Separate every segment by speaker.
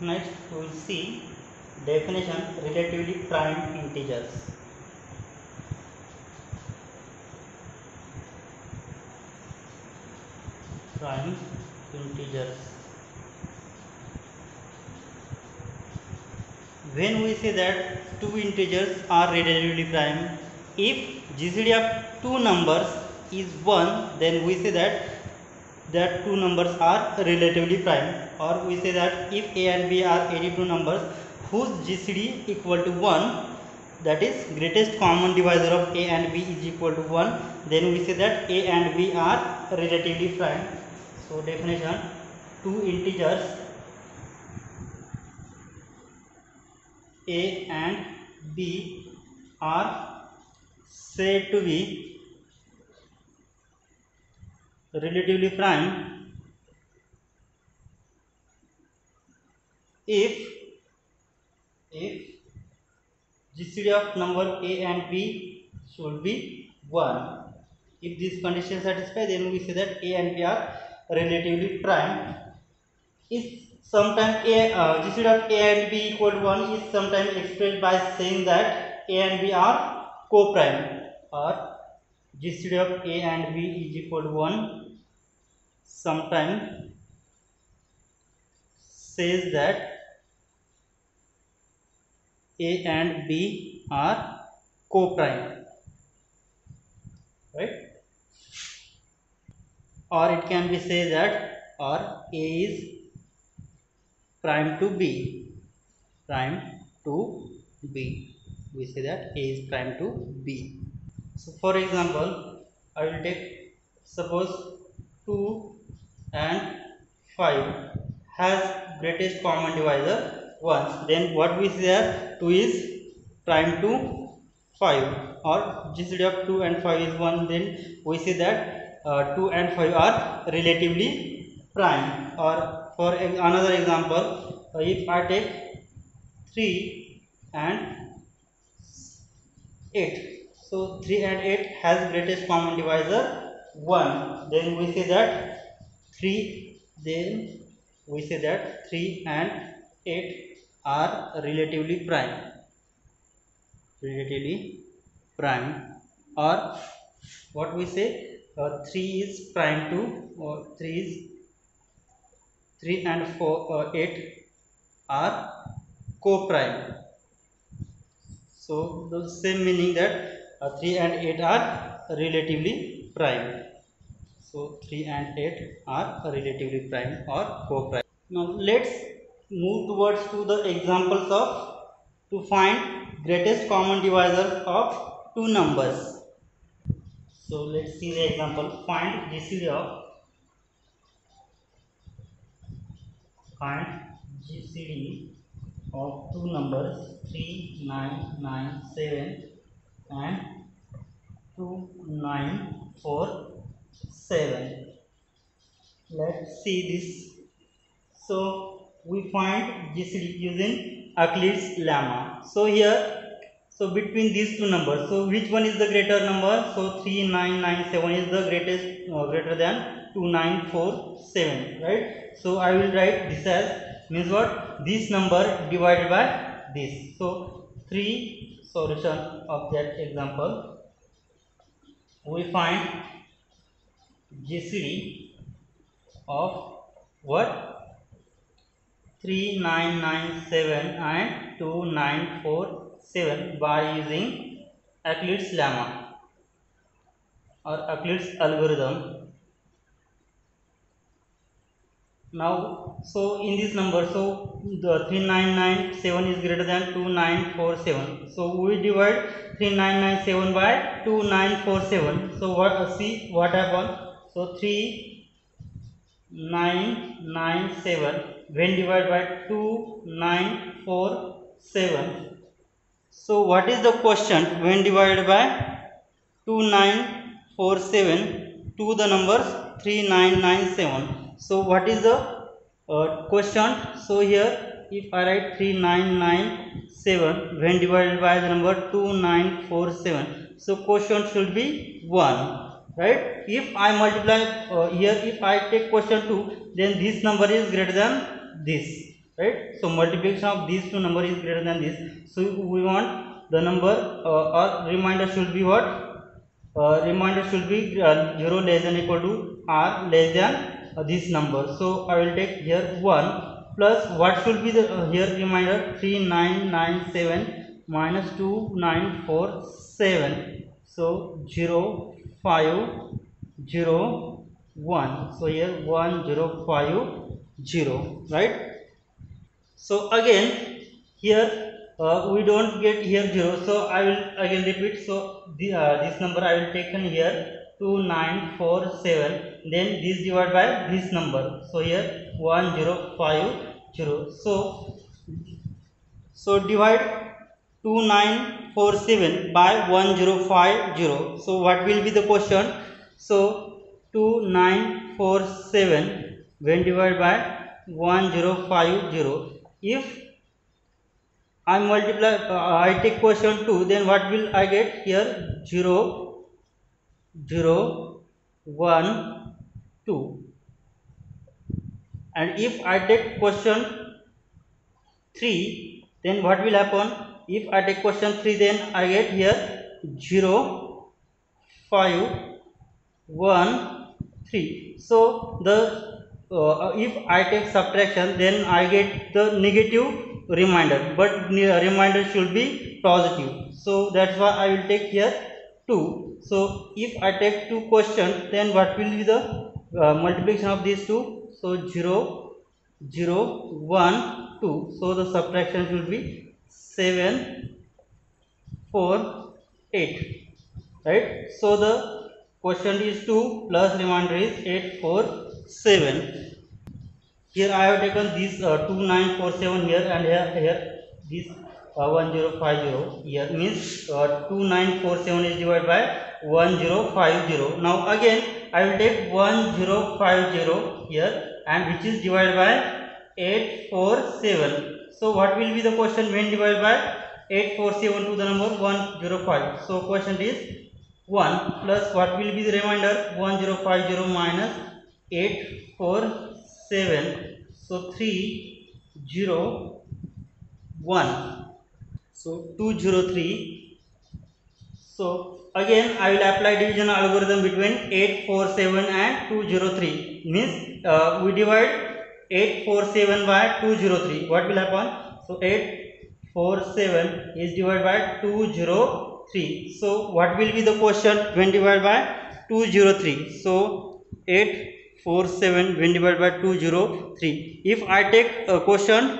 Speaker 1: next we will see definition relatively prime integers. Prime integers. When we say that two integers are relatively prime if gcd of two numbers is 1 then we say that that two numbers are relatively prime or we say that if a and b are any two numbers whose gcd equal to 1 that is greatest common divisor of a and b is equal to 1 then we say that a and b are relatively prime. So definition two integers a and b are said to be relatively prime if if GCD of number a and b should be 1 if this condition satisfied then we say that a and b are relatively prime. If sometimes a uh, GCD of a and b equal to 1 is sometimes expressed by saying that a and b are co-prime or GCD of a and b is equal to 1 sometimes says that a and b are co-prime right? Or it can be said that or a is prime to b prime to b. We say that a is prime to b so for example i will take suppose 2 and 5 has greatest common divisor 1 then what we say that 2 is prime to 5 or GCD of 2 and 5 is 1 then we say that uh, 2 and 5 are relatively prime. Or for another example uh, if I take 3 and 8 so 3 and 8 has greatest common divisor 1 then we say that 3 then we say that 3 and 8 are relatively prime. Relatively prime. Or what we say uh, 3 is prime to or 3 is 3 and 4 uh, 8 are co-prime. So the same meaning that और three and eight are relatively prime so three and eight are relatively prime और coprime now let's move towards to the examples of to find greatest common divisor of two numbers so let's see the example find G C D of find G C D of two numbers three nine nine seven and 2947 let's see this so we find GCD using Euclid's lemma. So here, so between these two numbers, so which one is the greater number? So 3997 is the greatest, uh, greater than 2947, right? So I will write this as means what? This number divided by this. So three solution of that example. We find GCD of what? 3997 and 2947 by using Euclid's lemma or Euclid's algorithm. Now, so in this number, so the 3997 is greater than 2947. So we divide 3997 by 2947. So what uh, see what happened? So 3997 when divided by 2947 so what is the quotient when divided by 2947 to the numbers 3997 so what is the uh, so here if i write 3997 when divided by the number 2947 so quotient should be 1 right? If i multiply uh, here if i take quotient 2 then this number is greater than this right? So multiplication of these two number is greater than this. So we want the number uh, or remainder should be what? Uh, should be uh, 0 less than equal to r less than this number. So i will take here 1 plus what should be the uh, here remainder 3997 minus 2947 so 0 5 0 1 so here 1 0 5 0 right? So again here uh, we don't get here 0 so i will again repeat. So the, uh, this number i will take in here 2947 then this divided by this number. So here 1050 so so divide 2947 by 1050 so what will be the question? So 2947 when divided by 1050 if I multiply uh, I take question 2 then what will I get here? 0 0 1 2 and if I take question 3 then what will happen? If I take question 3 then I get here 0 5 1 3 so the uh, if I take subtraction then I get the negative remainder but remainder should be positive. So that's why I will take here 2 so if I take two questions then what will be the uh, multiplication of these two. So 0 0 1 2 so the subtraction should be 7 4 8 right? So the quotient is 2 plus remainder is 8 4 7 here I have taken this uh, 2947 here and here, here. This uh, 1050 here means uh, 2947 is divided by 1050 now again I will take 1050 here and which is divided by 847 so what will be the question when divided by 847 to the number 105 so question is 1 plus what will be the remainder? 1050 minus 847 so 3 0 1 so 203 so again I will apply division algorithm between 847 and 203 means uh, we divide 847 by 203 what will happen? So 847 is divided by 203 so what will be the quotient when divided by 203 so 847 when divided by 203 if I take a quotient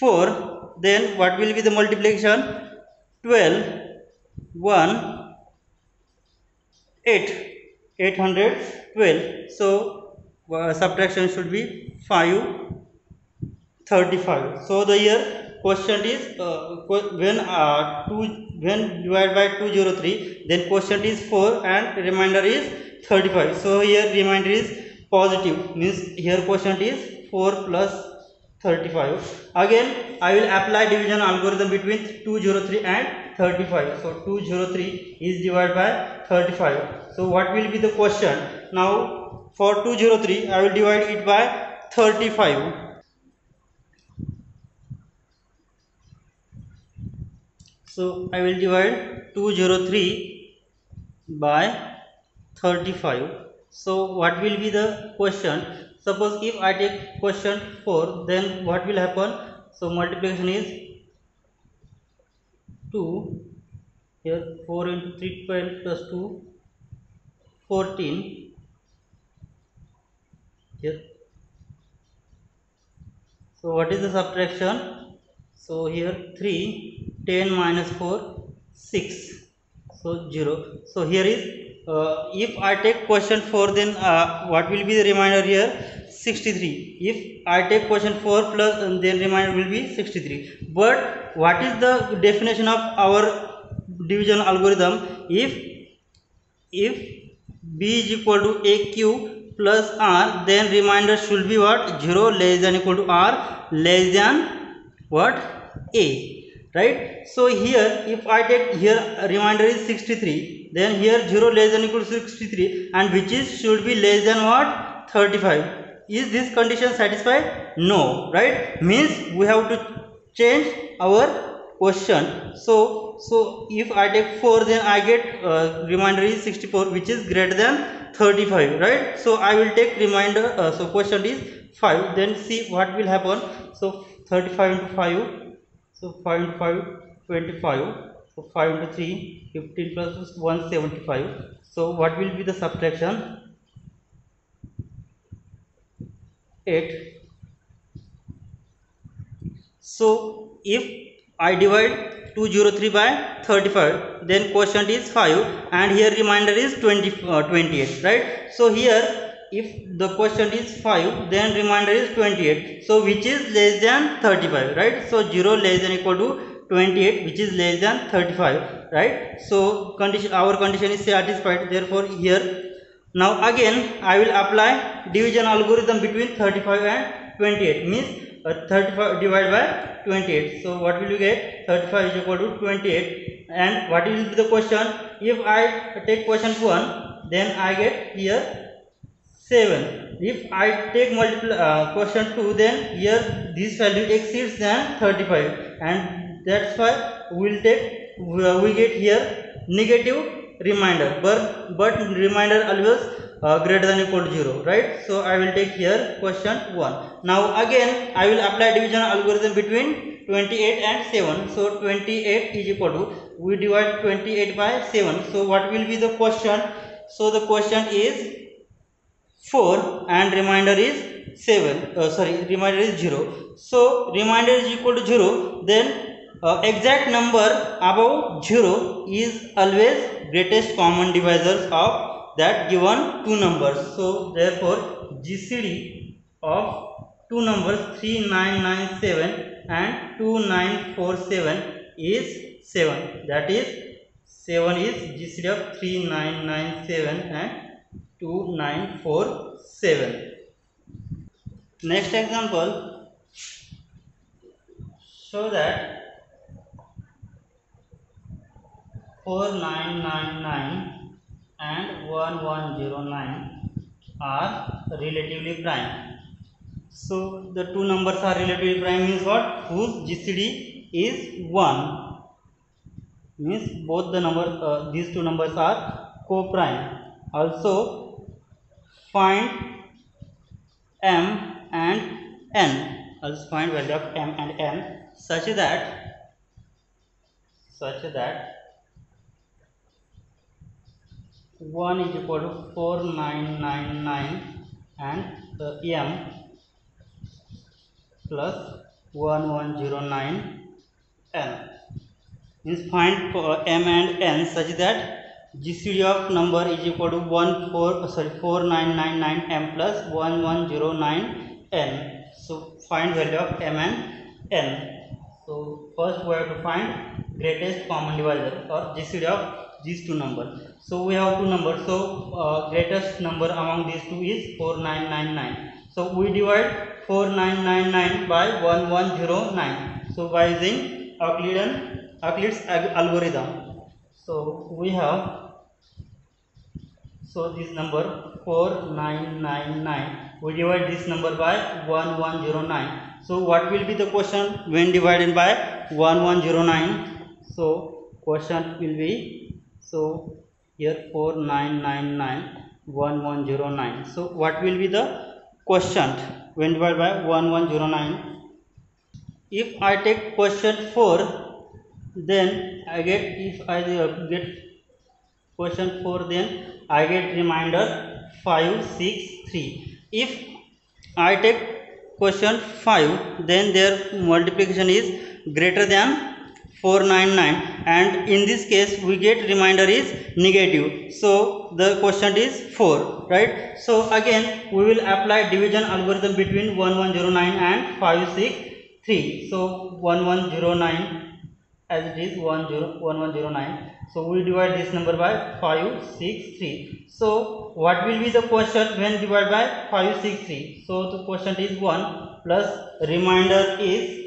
Speaker 1: 4 then what will be the multiplication? 12 1 8 812 so uh, subtraction should be 5 35 so the here quotient is uh, when uh, 2 when divided by 203 then quotient is 4 and remainder is 35 so here remainder is positive. Means here quotient is 4 plus 35 again i will apply division algorithm between 203 and 35 so 203 is divided by 35 so what will be the question? Now for 203 i will divide it by 35 so i will divide 203 by 35 so what will be the question? Suppose if i take question 4 then what will happen? So multiplication is 2 here 4 into 3 12 plus 2 14 here. So what is the subtraction? So here 3 10 minus 4 6 so 0 so here is uh, if I take question 4 then uh, what will be the remainder here? 63 if I take question 4 plus and then remainder will be 63 but what is the definition of our division algorithm? If if b is equal to aq plus r then remainder should be what? 0 less than equal to r less than what? A right? So here if i take here remainder is 63 then here 0 less than equal to 63 and which is should be less than what? 35 is this condition satisfied? No right? Means we have to change our question. So so if i take 4 then i get uh, remainder is 64 which is greater than 35 right? So i will take remainder uh, so question is 5 then see what will happen. So 35 into 5 so 5 into 5 25 so 5 into 3 15 plus 175 so what will be the subtraction? 8 so if I divide 203 by 35 then quotient is 5 and here remainder is 20 uh, 28 right? So here if the quotient is 5 then remainder is 28 so which is less than 35 right? So 0 less than equal to 28 which is less than 35 right? So condition our condition is satisfied. Therefore here now again I will apply division algorithm between 35 and 28 means uh, 35 divided by 28 so what will you get? 35 is equal to 28 and what will be the question? If I take question 1 then I get here 7 if I take multiple uh, question 2 then here this value exceeds than 35 and that's why we will take we get here negative remainder but but remainder always uh, greater than equal to 0 right? So i will take here question 1 now again i will apply division algorithm between 28 and 7 so 28 is equal to we divide 28 by 7 so what will be the question? So the question is 4 and remainder is 7 uh, sorry remainder is 0 so remainder is equal to 0 then uh, exact number above 0 is always greatest common divisors of that given two numbers. So therefore GCD of two numbers 3997 and 2947 is 7 that is 7 is GCD of 3997 and 2947. Next example show that 4999 and 1109 are relatively prime. So the two numbers are relatively prime means what? Whose GCD is 1 means both the number uh, these two numbers are co-prime. Also find m and n. Also find value of m and n such that such that 1 is equal to 4999 and the m plus 1109 n means find m and n such that GCD of number is equal to 1 4 sorry 4999 m plus 1109 n so find value of m and n so first we have to find greatest common divisor or GCD of these two numbers. So we have two numbers. So uh, greatest number among these two is 4999 so we divide 4999 by 1109 so by using Euclidean Euclid's algorithm. So we have so this number 4999 we divide this number by 1109 so what will be the question when divided by 1109 so question will be so here 4999 1109 so what will be the quotient when divided by 1109 if i take quotient 4 then i get if i get quotient 4 then i get remainder 563 if i take quotient 5 then their multiplication is greater than 499 and in this case we get remainder is negative. So the quotient is 4 right? So again we will apply division algorithm between 1109 and 563 so 1109 as it is 1109 so we divide this number by 563 so what will be the quotient when divided by 563 so the quotient is 1 plus remainder is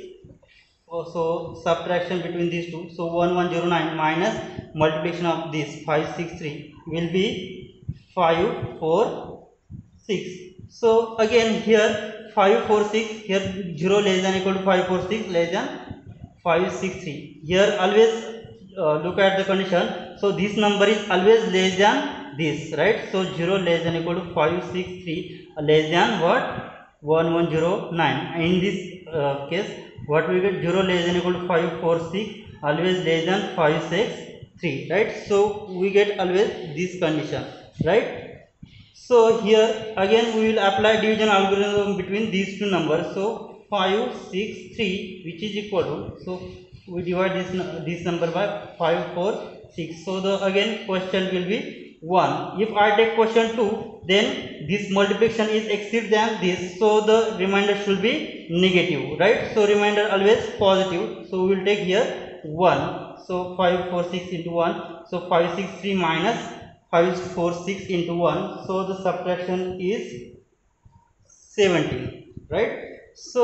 Speaker 1: so subtraction between these two. So 1109 minus multiplication of this 563 will be 546 so again here 5 4 6 here 0 less than equal to 5 4 6 less than 563 here always uh, look at the condition. So this number is always less than this right? So 0 less than equal to 5 6 3 uh, less than what? 1109 in this uh, case what we get 0 less than equal to 5 4 6 always less than 5 6 3 right so we get always this condition right so here again we will apply division algorithm between these two numbers so 5 6 3 which is equal to so we divide this this number by 5 4 6 so the again question will be 1 if i take question 2 then this multiplication is exceed than this. So the remainder should be negative right? So remainder always positive. So we will take here 1 so 5 4 6 into 1 so 5 6 3 minus 5 4 6 into 1 so the subtraction is 17 right? So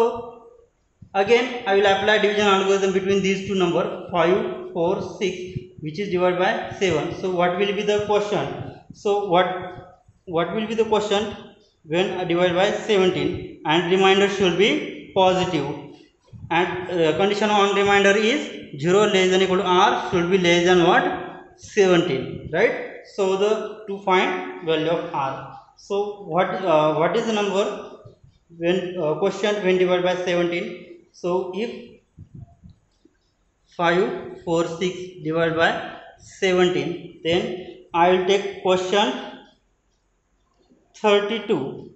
Speaker 1: again i will apply division algorithm between these two number 5 4 6 which is divided by 7 so what will be the quotient so what what will be the quotient when divided by 17 and remainder should be positive. And uh, condition on remainder is 0 less than equal to r should be less than what? 17 right? So the to find value of r. So what uh, what is the number when uh, question when divided by 17 so if 5 4 6 divided by 17 then i will take question 32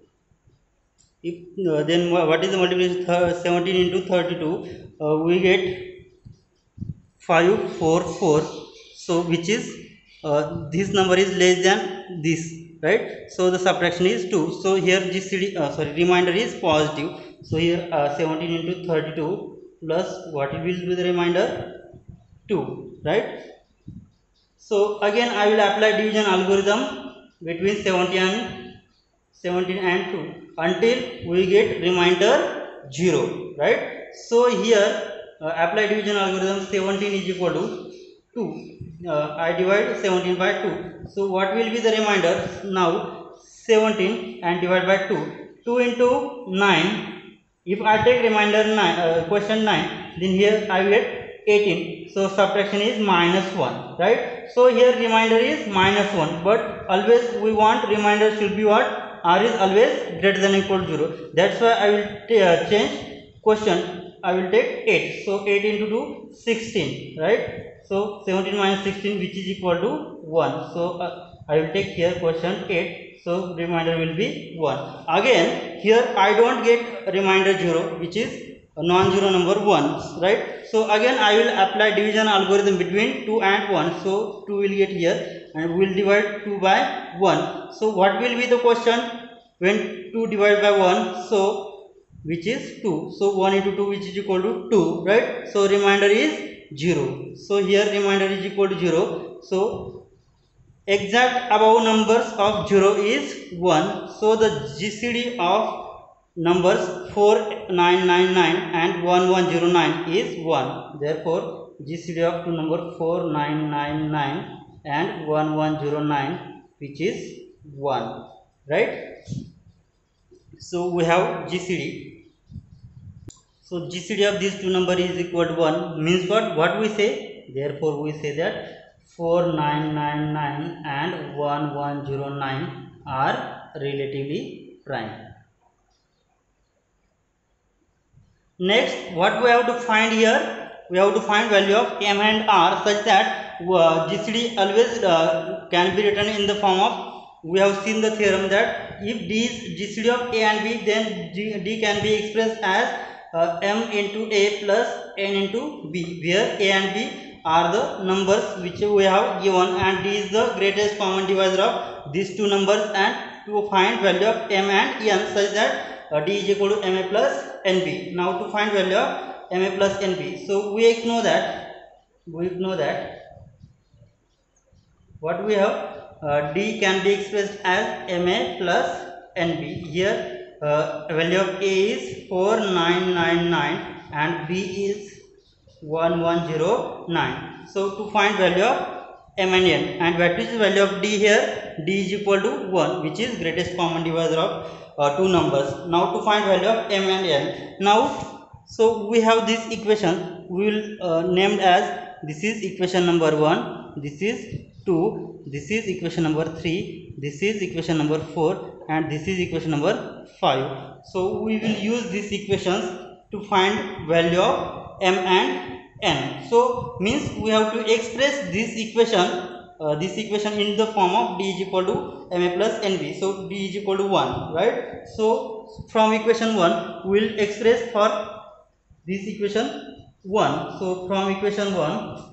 Speaker 1: if uh, then what is the multiplication? 17 into 32 uh, we get 5 4 4 so which is uh, this number is less than this right? So the subtraction is 2 so here gcd uh, sorry remainder is positive. So here uh, 17 into 32 plus what will be the remainder? 2 right? So again i will apply division algorithm between 17 and 17 and 2 until we get remainder 0 right? So here uh, apply division algorithm 17 is equal to 2 uh, I divide 17 by 2 so what will be the remainder? Now 17 and divide by 2 2 into 9 if I take remainder 9 uh, question 9 then here I get 18 so subtraction is minus 1 right? So here remainder is minus 1 but always we want remainder should be what? R is always greater than equal to 0 that's why I will uh, change question. I will take 8 so 8 into 2 16 right? So 17 minus 16 which is equal to 1 so uh, I will take here question 8 so remainder will be 1 again here I don't get remainder 0 which is a non-zero number 1 right? So again I will apply division algorithm between 2 and 1 so 2 will get here and we will divide 2 by 1 so what will be the question? When 2 divided by 1 so which is 2 so 1 into 2 which is equal to 2 right? So remainder is 0 so here remainder is equal to 0 so exact above numbers of 0 is 1 so the gcd of numbers 4999 and 1109 is 1 therefore gcd of two number 4999 and 1109 which is 1 right? So we have gcd so gcd of these two number is equal to 1 means what? What we say? Therefore we say that 4999 and 1109 are relatively prime. Next what we have to find here? We have to find value of m and r such that uh, gcd always uh, can be written in the form of we have seen the theorem that if d is gcd of a and b then d, d can be expressed as uh, m into a plus n into b where a and b are the numbers which we have given and d is the greatest common divisor of these two numbers and to find value of m and n such that uh, d is equal to ma plus nb now to find value of ma plus nb so we know that. We know that. What we have uh, d can be expressed as ma plus nb here uh, value of a is 4999 and b is 1109 so to find value of m and n and what is the value of d here? d is equal to 1 which is greatest common divisor of uh, two numbers. Now to find value of m and n. Now so we have this equation. We will uh, named as this is equation number 1 this is 2 this is equation number 3 this is equation number 4 and this is equation number 5 so we will use these equations to find value of m and n. So means we have to express this equation uh, this equation in the form of d is equal to ma plus nb so d is equal to 1 right? So from equation 1 we will express for this equation 1 so from equation 1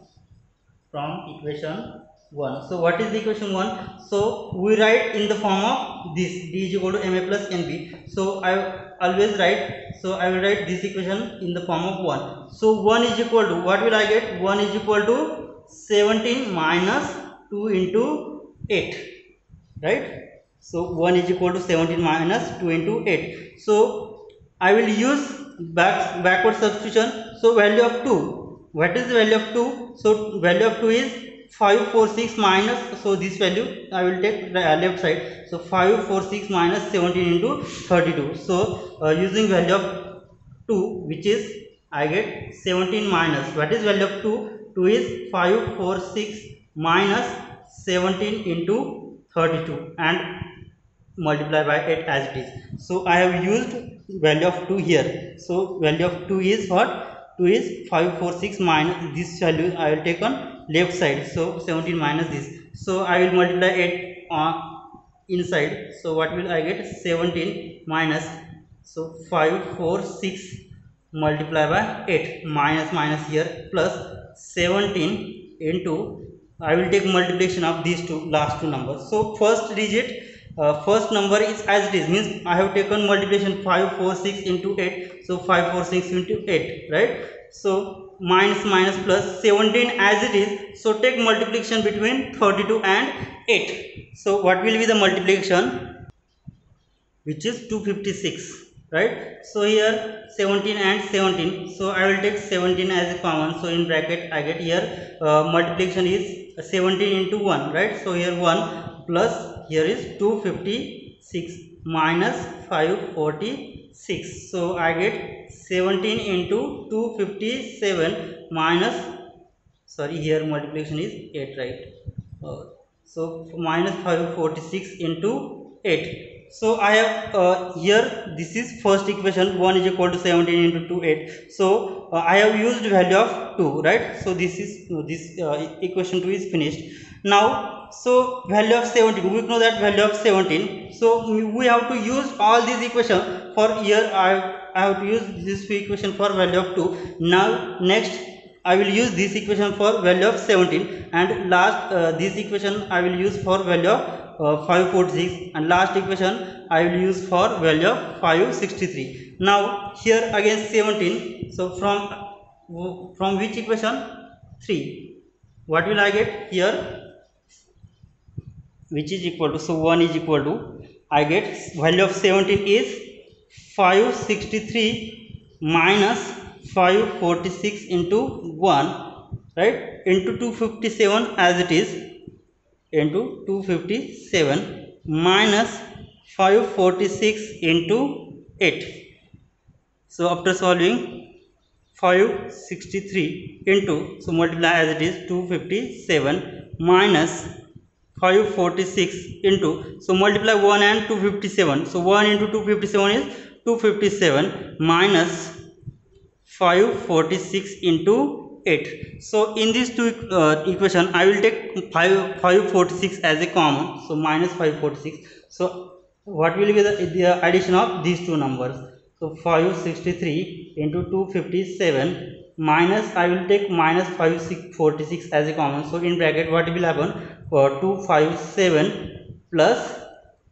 Speaker 1: from equation 1 so what is the equation 1 so we write in the form of this. D is equal to ma plus nb so i always write so i will write this equation in the form of 1 so 1 is equal to what will i get? 1 is equal to 17 minus 2 into 8 right? So 1 is equal to 17 minus 2 into 8 so i will use back backward substitution. So value of 2 what is the value of 2 so value of 2 is 546 minus so this value i will take the left side. So 546 minus 17 into 32 so uh, using value of 2 which is i get 17 minus. What is value of 2 2 is 546 minus 17 into 32 and multiply by 8 as it is. So i have used value of 2 here. So value of 2 is what? 2 is 546 minus. This value i will take on left side. So 17 minus this. So i will multiply 8 on inside. So what will i get? 17 minus. So 546 multiply by 8 minus minus here plus 17 into i will take multiplication of these two last two numbers. So first digit uh, first number is as it is. Means i have taken multiplication 546 into 8 so 546 into 8 right? So minus minus plus 17 as it is so take multiplication between 32 and 8 so what will be the multiplication? Which is 256 right? So here 17 and 17 so i will take 17 as a common so in bracket i get here uh, multiplication is 17 into 1 right? So here 1 plus here is 256 minus 546 so i get 17 into 257 minus sorry here multiplication is 8 right? Uh, so minus 546 into 8 so i have uh, here this is first equation 1 is equal to 17 into 2 8 so uh, i have used value of 2 right? So this is uh, this equation 2 is finished. Now so value of 17 we know that value of 17 so we have to use all these equation for here i i have to use this equation for value of 2 now next I will use this equation for value of 17 and last uh, this equation I will use for value of uh, 546 and last equation I will use for value of 563. Now here again 17 so from from which equation? 3 what will I get here which is equal to so 1 is equal to I get value of 17 is 563 minus 546 into 1 right? Into 257 as it is into 257 minus 546 into 8 so after solving 563 into so multiply as it is 257 minus 546 into so multiply 1 and 257 so 1 into 257 is 257 minus 546 into 8 so in these two uh, equation i will take 5 546 as a common so minus 546 so what will be the, the addition of these two numbers? So 563 into 257 minus i will take minus 546 as a common. So in bracket what will happen uh, 257 plus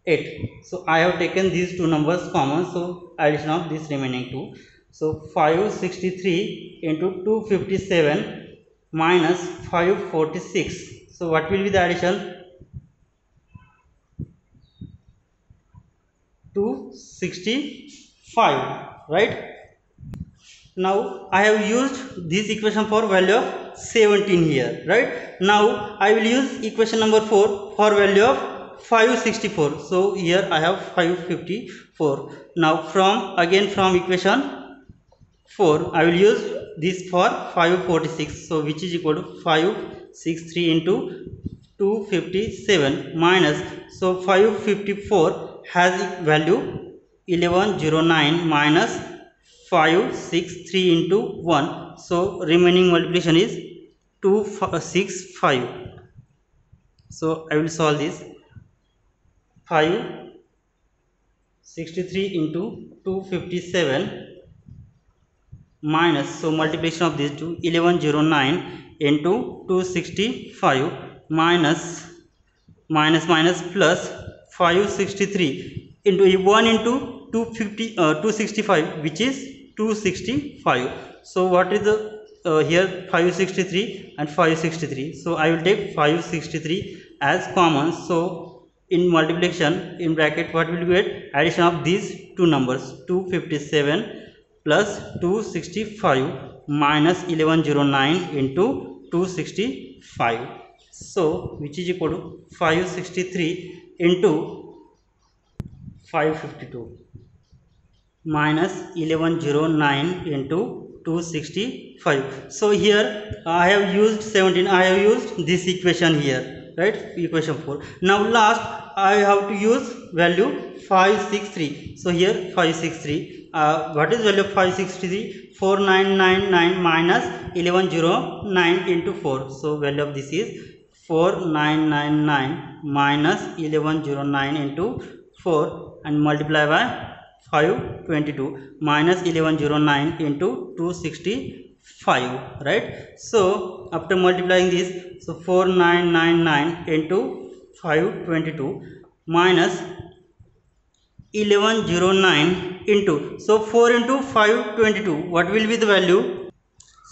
Speaker 1: 8 so i have taken these two numbers common so addition of this remaining two so 563 into 257 minus 546. So what will be the addition? 265 right now i have used this equation for value of 17 here right? Now i will use equation number 4 for value of 564 so here i have 554 now from again from equation 4 i will use this for 546 so which is equal to 563 into 257 minus so 554 has value 1109 minus 563 into 1 so remaining multiplication is 265 so i will solve this. 5 63 into 257 minus so multiplication of these two 1109 into 265 minus minus minus plus 563 into 1 into 250 uh, 265 which is 265 so what is the uh, here 563 and 563 so i will take 563 as common. So in multiplication in bracket what will get addition of these two numbers 257 plus 265 minus 1109 into 265 so which is equal to 563 into 552 minus 1109 into 265 so here i have used 17 i have used this equation here right? Equation 4 now last i have to use value 563 so here 563 uh, what is value of 563 4999 minus 1109 into 4 so value of this is 4999 minus 1109 into 4 and multiply by 522 minus 1109 into 265 right? So after multiplying this so 4999 into 522 minus 1109 into so 4 into 522 what will be the value?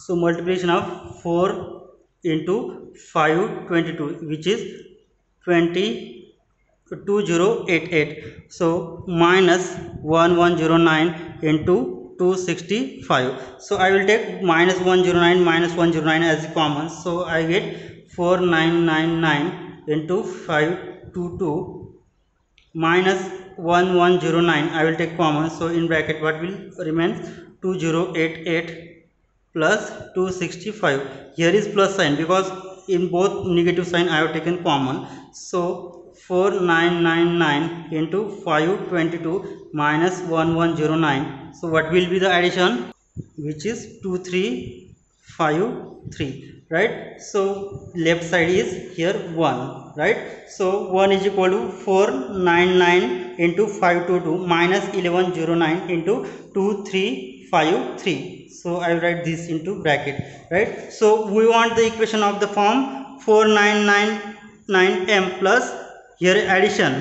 Speaker 1: So multiplication of 4 into 522 which is 20 2088 so minus 1109 into 265 so i will take minus 109 minus 109 as common. So i get 4999 into 522 minus 1109 I will take common. So in bracket what will remain? 2088 plus 265 here is plus sign because in both negative sign I have taken common. So 4999 into 522 minus 1109 so what will be the addition? Which is 2353 right? So left side is here 1 right? So 1 is equal to 499 into 522 minus 1109 into 2353 so i write this into bracket right? So we want the equation of the form 4999m plus here addition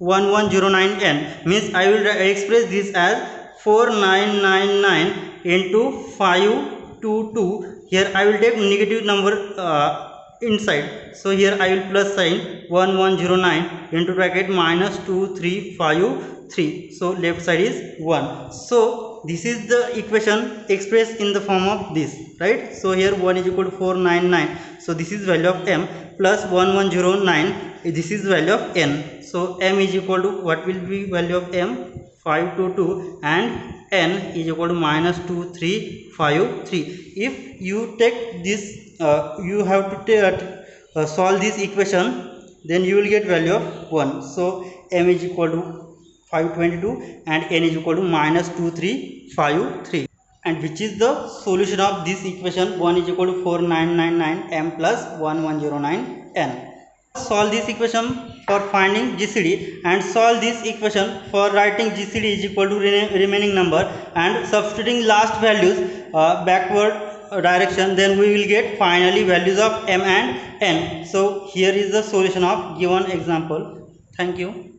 Speaker 1: 1109n means i will express this as 4999 into 522 here I will take negative number uh, inside. So here I will plus sign 1109 into bracket minus 2353 so left side is 1 so this is the equation expressed in the form of this right? So here 1 is equal to 499 so this is value of m plus 1109 this is value of n so m is equal to what will be value of m? 522 and n is equal to minus 2353 if you take this uh, you have to uh, solve this equation then you will get value of 1 so m is equal to 522 and n is equal to minus 2353 and which is the solution of this equation? 1 is equal to 4999 m plus 1109 n solve this equation for finding GCD and solve this equation for writing GCD is equal to remaining number and substituting last values uh, backward uh, direction then we will get finally values of m and n. So here is the solution of given example. Thank you